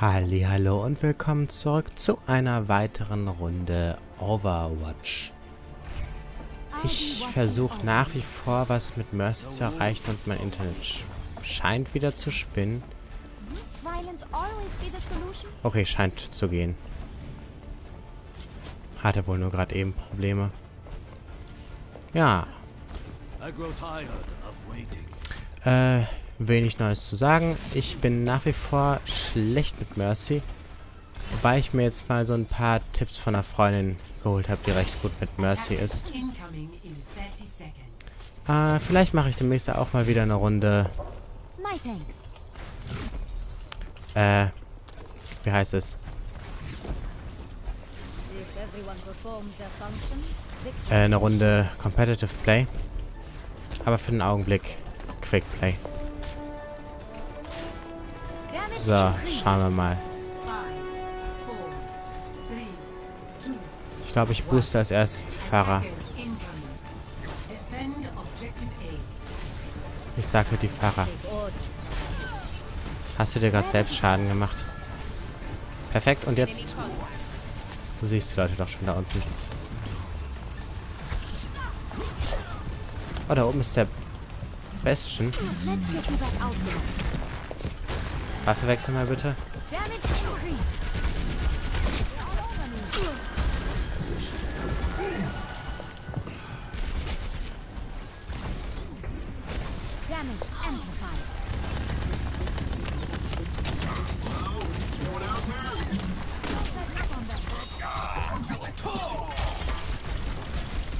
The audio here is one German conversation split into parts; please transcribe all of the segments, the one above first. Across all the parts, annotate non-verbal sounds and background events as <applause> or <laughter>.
Hallo und willkommen zurück zu einer weiteren Runde Overwatch. Ich versuche nach wie vor was mit Mercy zu erreichen und mein Internet scheint wieder zu spinnen. Okay, scheint zu gehen. Hatte wohl nur gerade eben Probleme. Ja. Äh, wenig Neues zu sagen. Ich bin nach wie vor schlecht mit Mercy. Wobei ich mir jetzt mal so ein paar Tipps von einer Freundin geholt habe, die recht gut mit Mercy ist. Äh, vielleicht mache ich demnächst auch mal wieder eine Runde. Äh, wie heißt es? Äh, eine Runde Competitive Play. Aber für den Augenblick Quick Play. So, schauen wir mal. Ich glaube, ich booste als erstes die Fahrer. Ich sage die Fahrer. Hast du dir gerade selbst Schaden gemacht? Perfekt, und jetzt... Du siehst die Leute doch schon da unten. Oh, da oben ist der Bestien. Waffe wechseln mal bitte.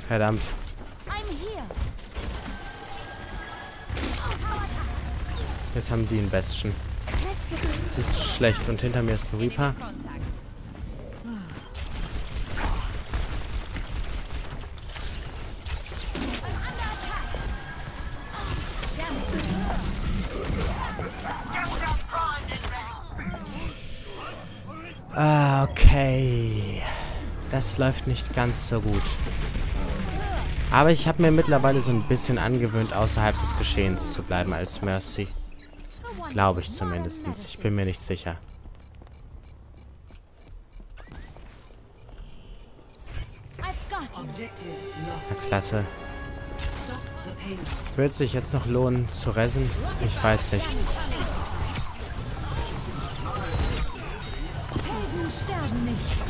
Verdammt. Jetzt haben die einen Bestien. Das ist schlecht. Und hinter mir ist ein Reaper. Ah, okay. Das läuft nicht ganz so gut. Aber ich habe mir mittlerweile so ein bisschen angewöhnt, außerhalb des Geschehens zu bleiben als Mercy. Glaube ich zumindest. Ich bin mir nicht sicher. Na, klasse. Wird sich jetzt noch lohnen zu ressen? Ich weiß nicht. sterben nicht.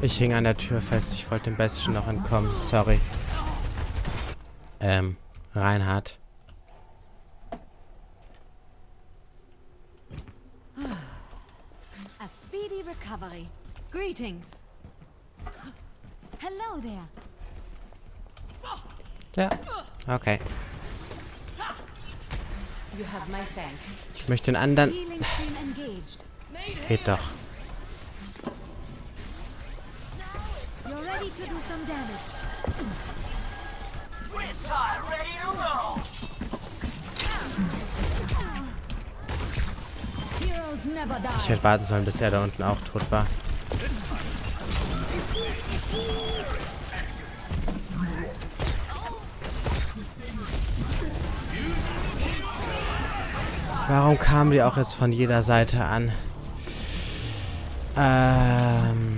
Ich hing an der Tür fest. Ich wollte dem Bestien noch entkommen. Sorry. Ähm, Reinhard. A speedy recovery. Greetings. Hello there. Ja, okay. Ich möchte den anderen... Geht doch. Ready to do some damage. ready to roll. Ich hätte warten sollen, bis er da unten auch tot war. Warum kamen die auch jetzt von jeder Seite an? Ähm...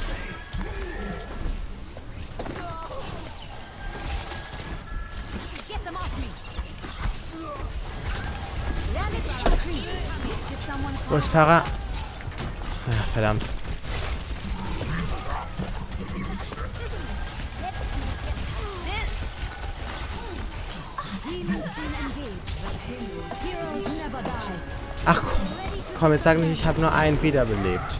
Wo ist Fahrer? Ach, verdammt. Ach komm, jetzt sag nicht, ich habe nur einen wiederbelebt.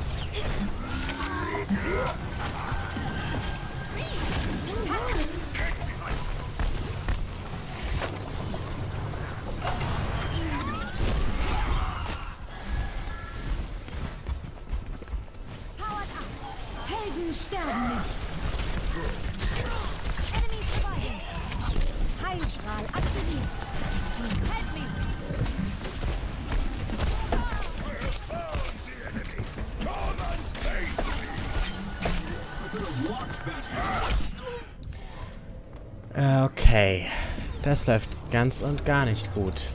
Okay. Das läuft ganz und gar nicht gut.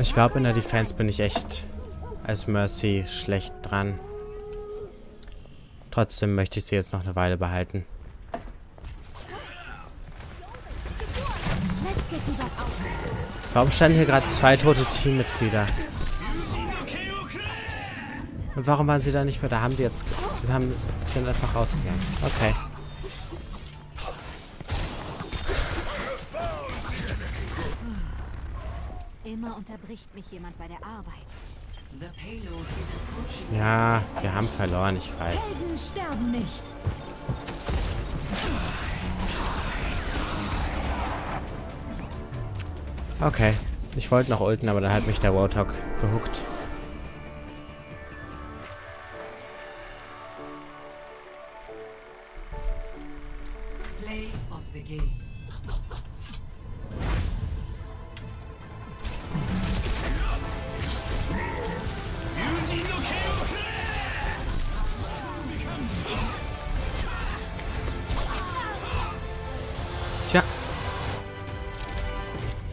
Ich glaube, in der Defense bin ich echt als Mercy schlecht dran. Trotzdem möchte ich sie jetzt noch eine Weile behalten. Warum standen hier gerade zwei tote Teammitglieder? Und warum waren sie da nicht mehr? Da haben die jetzt... Sie haben, sind einfach rausgegangen. Okay. Immer unterbricht mich jemand bei der Arbeit. Ja, wir haben verloren, ich weiß. Helden sterben nicht. Okay. Ich wollte noch ulten, aber dann hat mich der Warthog gehuckt.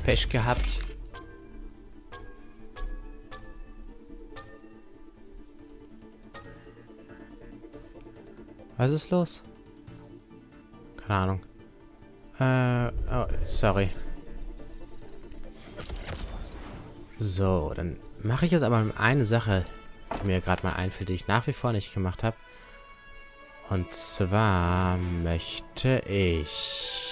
Pech gehabt. Was ist los? Keine Ahnung. Äh, oh, sorry. So, dann mache ich jetzt aber eine Sache, die mir gerade mal einfällt, die ich nach wie vor nicht gemacht habe. Und zwar möchte ich...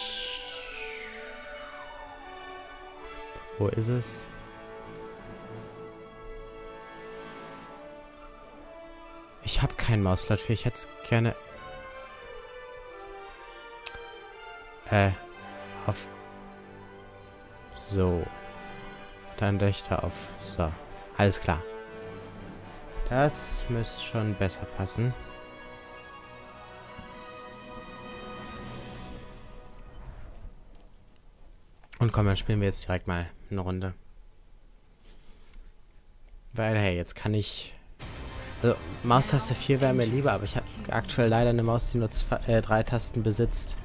Wo ist es? Ich habe keinen Mauslot für. Ich hätte es gerne... Äh, auf... So. Dann Dächter auf... So. Alles klar. Das müsste schon besser passen. Und komm, dann spielen wir jetzt direkt mal eine Runde. Weil, hey, jetzt kann ich... Also, Maustaste 4 wäre mir lieber, aber ich habe aktuell leider eine Maus, die nur zwei, äh, drei Tasten besitzt.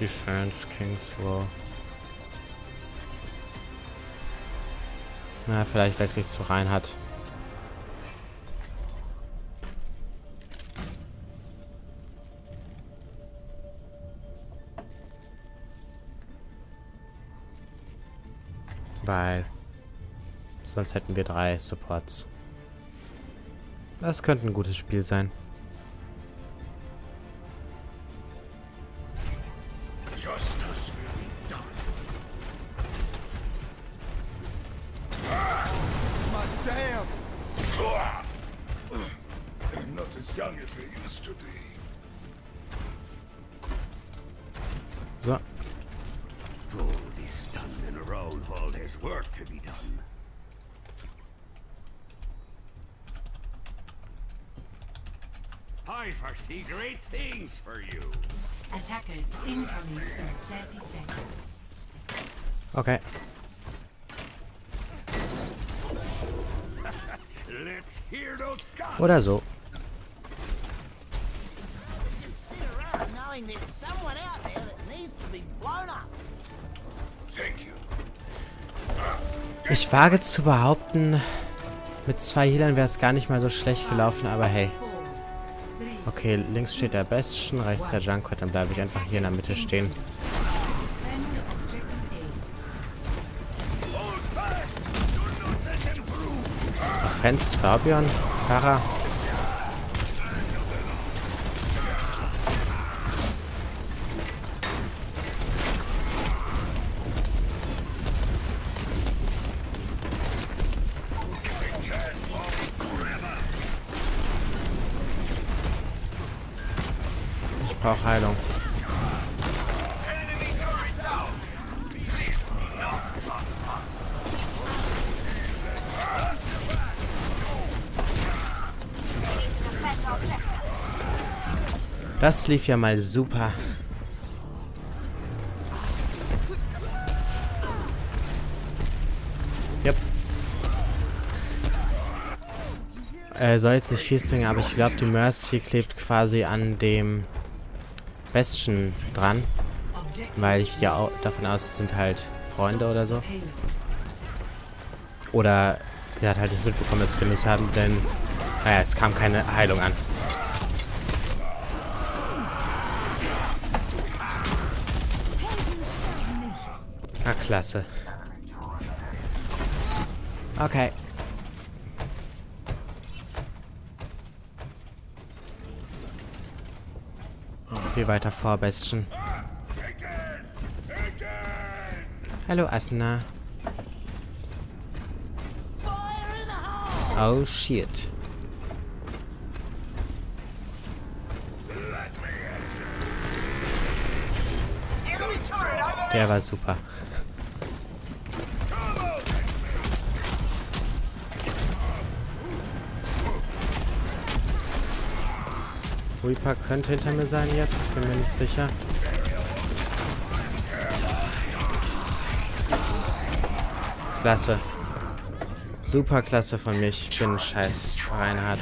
Defense, King's Row. Na, vielleicht wechsle ich zu Reinhard. Weil sonst hätten wir drei Supports. Das könnte ein gutes Spiel sein. Justice around while there's work to be done. I foresee great things for you. Attackers incoming in 30 seconds. okay. <laughs> Let's hear those guns. Oder so. sit out there that needs to be blown up. Thank you. Ich wage zu behaupten, mit zwei Healern wäre es gar nicht mal so schlecht gelaufen, aber hey. Okay, links steht der Bastion, rechts der Junkrat, dann bleibe ich einfach hier in der Mitte stehen. defend objective A. brauche Heilung. Das lief ja mal super. Yep. Äh, soll jetzt nicht viel aber ich glaube, die Mercy klebt quasi an dem Bastion dran. Weil ich ja auch davon aus, es sind halt Freunde oder so. Oder er hat halt nicht mitbekommen, dass wir nicht haben, denn naja, es kam keine Heilung an. Ah, klasse. Okay. Geh weiter vor, Bestien. Hallo, Asna. Oh, shit. Der war super. Reaper könnte hinter mir sein jetzt, ich bin mir nicht sicher. Klasse. Super klasse von mir. Ich bin scheiß Reinhard.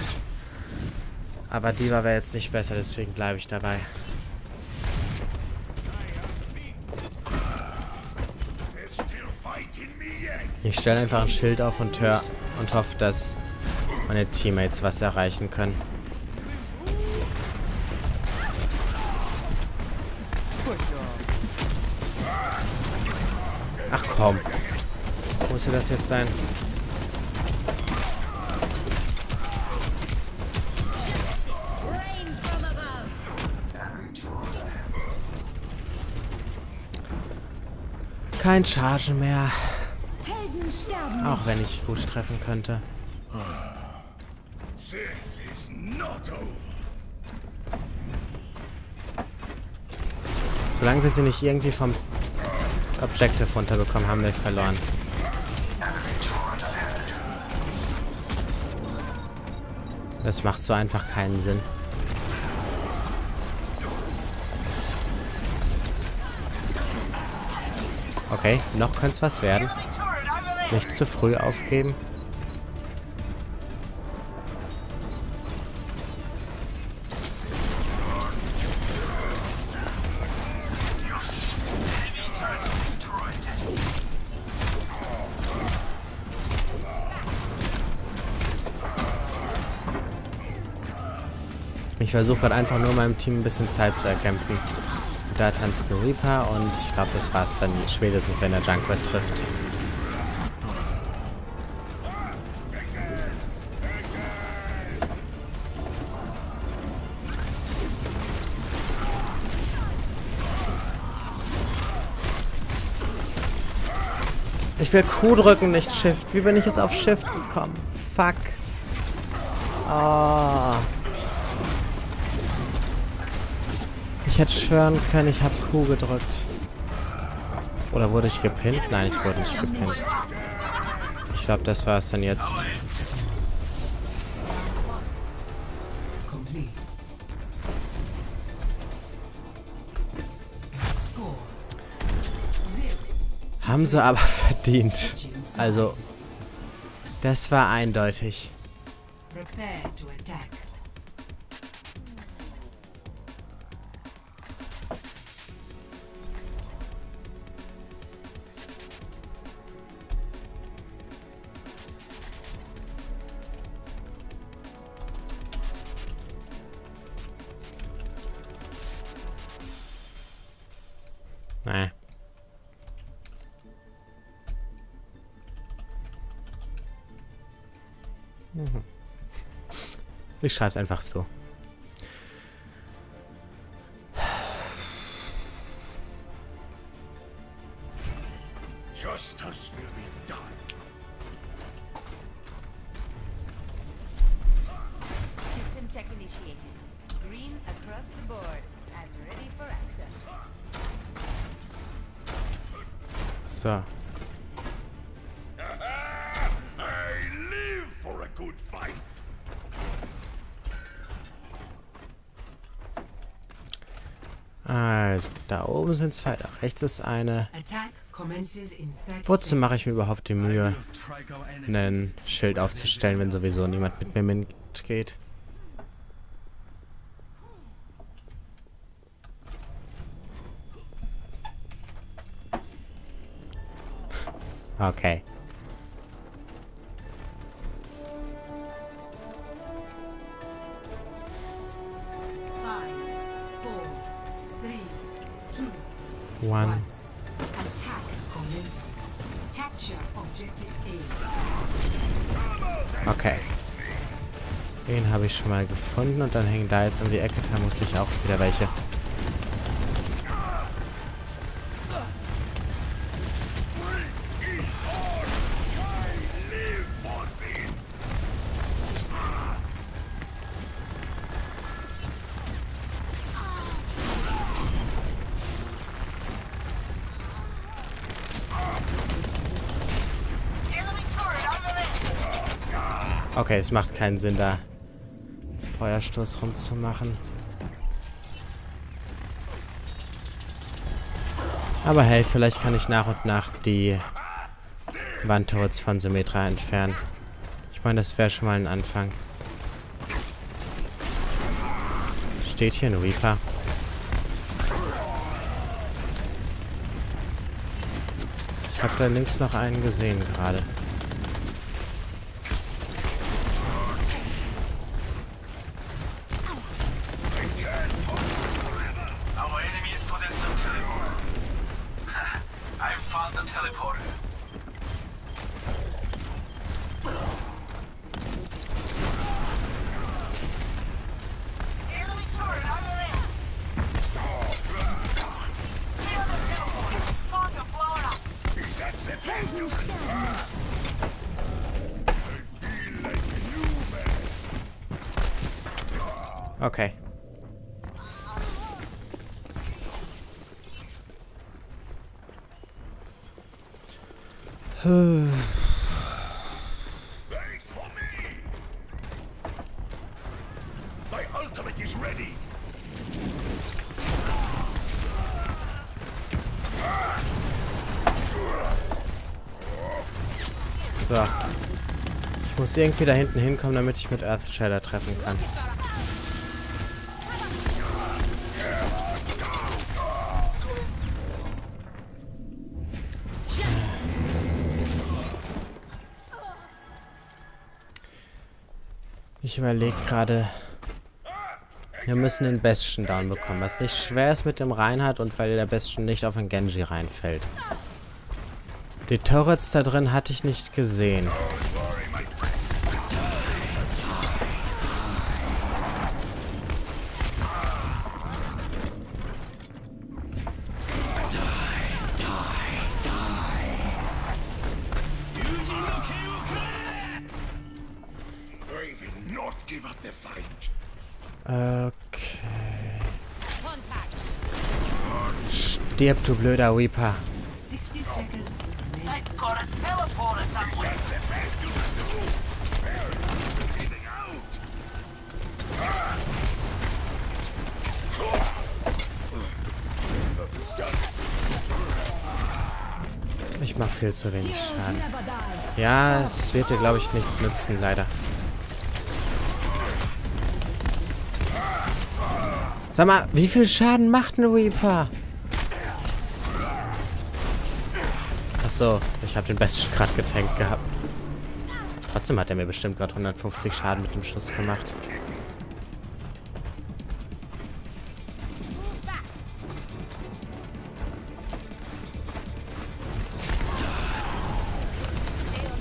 Aber Diva wäre jetzt nicht besser, deswegen bleibe ich dabei. Ich stelle einfach ein Schild auf und hör und hoffe, dass meine Teammates was erreichen können. Ach komm. Muss das jetzt sein? Kein Chargen mehr. Auch wenn ich gut treffen könnte. This is not over. Solange wir sie nicht irgendwie vom Objective runterbekommen, haben wir verloren. Das macht so einfach keinen Sinn. Okay, noch könnte es was werden. Nicht zu früh aufgeben. Versuche gerade einfach nur meinem Team ein bisschen Zeit zu erkämpfen. Da tanzt ein Reaper und ich glaube, das war's dann spätestens, wenn der Junkrat trifft. Ich will Q drücken, nicht Shift. Wie bin ich jetzt auf Shift gekommen? Fuck. Oh. Ich hätte schwören können, ich habe Q gedrückt. Oder wurde ich gepinnt? Nein, ich wurde nicht gepinnt. Ich glaube, das war es dann jetzt. Haben sie aber <laughs> verdient. Also, das war eindeutig. Prepare to attack. Ich schreib's einfach so. Also, da oben sind zwei, da rechts ist eine. Attack commences in 30 Wozu mache ich mir überhaupt die Mühe, einen Schild aufzustellen, wenn sowieso niemand mit mir mitgeht? Okay. One. Attack. Capture objective A. Okay. Den habe ich schon mal gefunden und dann hängen da jetzt um die Ecke vermutlich auch wieder welche. Okay, es macht keinen Sinn, da Feuerstoß rumzumachen. Aber hey, vielleicht kann ich nach und nach die Wandturrets von Symmetra entfernen. Ich meine, das wäre schon mal ein Anfang. Steht hier ein Reaper? Ich habe da links noch einen gesehen gerade. Okay. <sighs> irgendwie da hinten hinkommen, damit ich mit Earthshader treffen kann. Ich überlege gerade. Wir müssen den Bastion down bekommen, was nicht schwer ist mit dem Reinhard und weil der Bastion nicht auf den Genji reinfällt. Die Turrets da drin hatte ich nicht gesehen. Give up the fight! Okay. Stirb, du blöder Reaper. 60 seconds remaining. They've got a teleporter somewhere. That's the best you can do! Barely bleeding out! Not as young as Ich mache viel zu wenig Schaden. Ja, es wird dir, glaube ich, nichts nützen, leider. Sag mal, wie viel Schaden macht ein Reaper? Achso, ich habe den Besten gerade getankt gehabt. Trotzdem hat er mir bestimmt gerade 150 Schaden mit dem Schuss gemacht.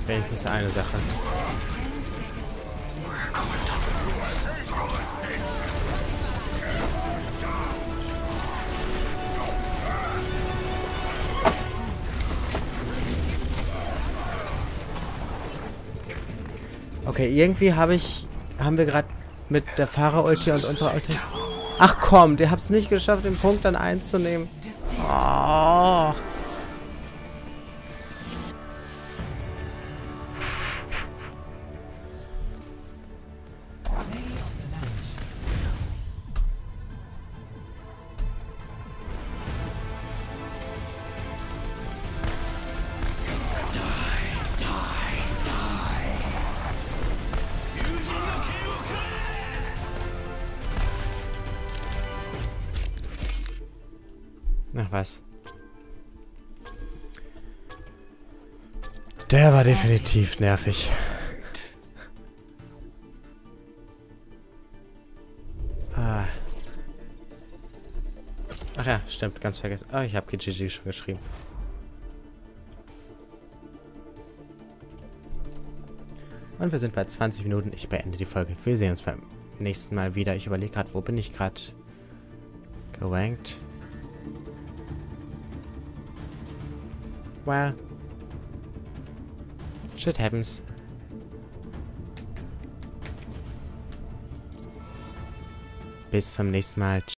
Wenigstens eine Sache. Okay, irgendwie habe ich, haben wir gerade mit der Fahrer-Ulti und unserer Ulti... Ach komm, ihr habt es nicht geschafft, den Punkt dann einzunehmen. Oh. Der war definitiv nervig. Ah. Ach ja, stimmt, ganz vergessen. Ah, ich habe GGG schon geschrieben. Und wir sind bei 20 Minuten. Ich beende die Folge. Wir sehen uns beim nächsten Mal wieder. Ich überlege gerade, wo bin ich gerade gerankt? Well. Shit happens. Bis zum nächsten Mal.